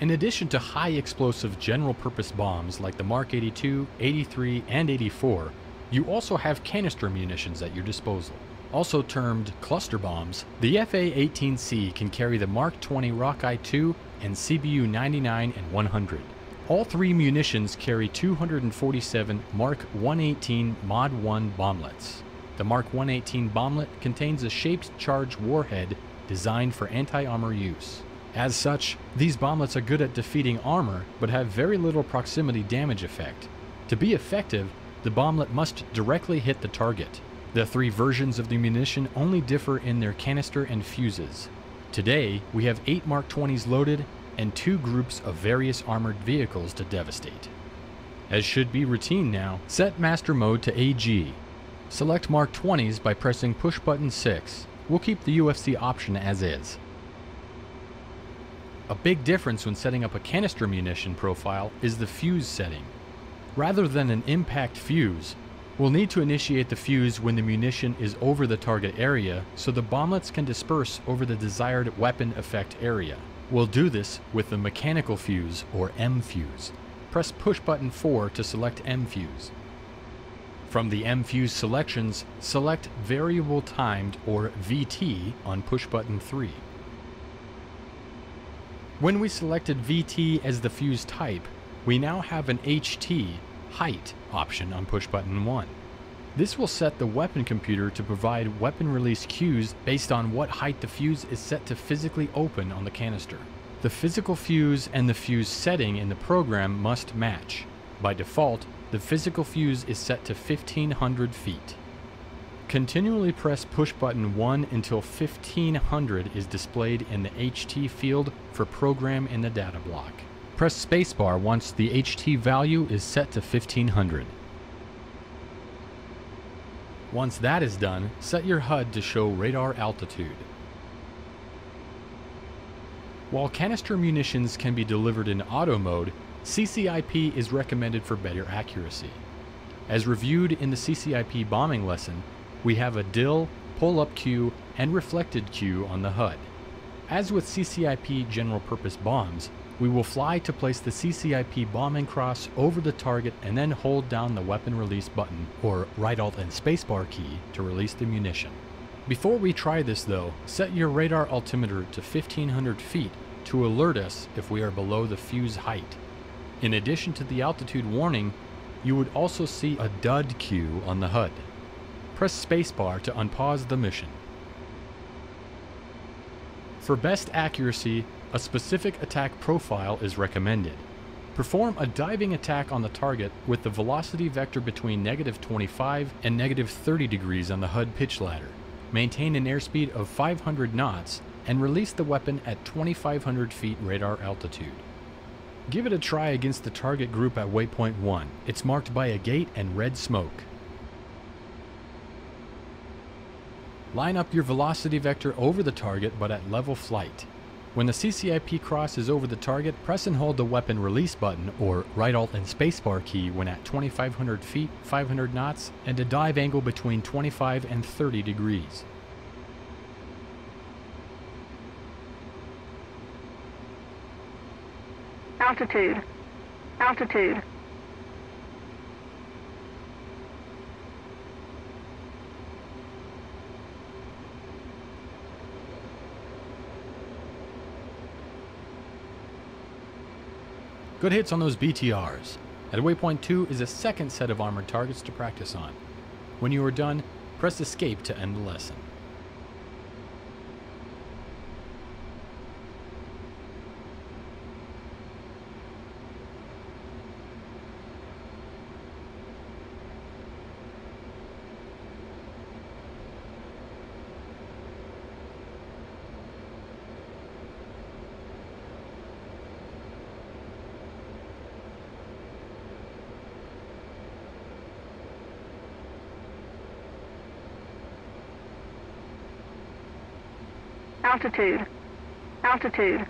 In addition to high explosive general purpose bombs like the Mark 82, 83, and 84, you also have canister munitions at your disposal. Also termed cluster bombs, the FA-18C can carry the Mark 20 Rockeye 2 and CBU 99 and 100. All three munitions carry 247 Mark 118 Mod 1 bomblets. The Mark 118 bomblet contains a shaped charge warhead designed for anti-armor use. As such, these bomblets are good at defeating armor, but have very little proximity damage effect. To be effective, the bomblet must directly hit the target. The three versions of the munition only differ in their canister and fuses. Today, we have 8 Mark 20s loaded and two groups of various armored vehicles to devastate. As should be routine now, set master mode to AG. Select Mark 20s by pressing push button 6. We'll keep the UFC option as is. A big difference when setting up a canister munition profile is the fuse setting. Rather than an impact fuse, we'll need to initiate the fuse when the munition is over the target area so the bomblets can disperse over the desired weapon effect area. We'll do this with the mechanical fuse or M fuse. Press push button 4 to select M fuse. From the M fuse selections, select variable timed or VT on push button 3. When we selected VT as the fuse type, we now have an HT height option on push button 1. This will set the weapon computer to provide weapon release cues based on what height the fuse is set to physically open on the canister. The physical fuse and the fuse setting in the program must match. By default, the physical fuse is set to 1500 feet. Continually press push button 1 until 1500 is displayed in the HT field for program in the data block. Press spacebar once the HT value is set to 1500. Once that is done, set your HUD to show radar altitude. While canister munitions can be delivered in auto mode, CCIP is recommended for better accuracy. As reviewed in the CCIP bombing lesson, we have a DIL, pull-up cue, and reflected cue on the HUD. As with CCIP general purpose bombs, we will fly to place the CCIP bombing cross over the target and then hold down the weapon release button, or right alt and spacebar key, to release the munition. Before we try this though, set your radar altimeter to 1500 feet to alert us if we are below the fuse height. In addition to the altitude warning, you would also see a DUD cue on the HUD. Press spacebar to unpause the mission. For best accuracy, a specific attack profile is recommended. Perform a diving attack on the target with the velocity vector between negative 25 and negative 30 degrees on the HUD pitch ladder. Maintain an airspeed of 500 knots and release the weapon at 2500 feet radar altitude. Give it a try against the target group at waypoint 1. It's marked by a gate and red smoke. Line up your velocity vector over the target but at level flight. When the CCIP cross is over the target, press and hold the weapon release button or right alt and spacebar key when at 2500 feet, 500 knots, and a dive angle between 25 and 30 degrees. Altitude. Altitude. Good hits on those BTRs. At waypoint 2 is a second set of armored targets to practice on. When you are done, press escape to end the lesson. Altitude. Altitude.